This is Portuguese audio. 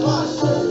Nós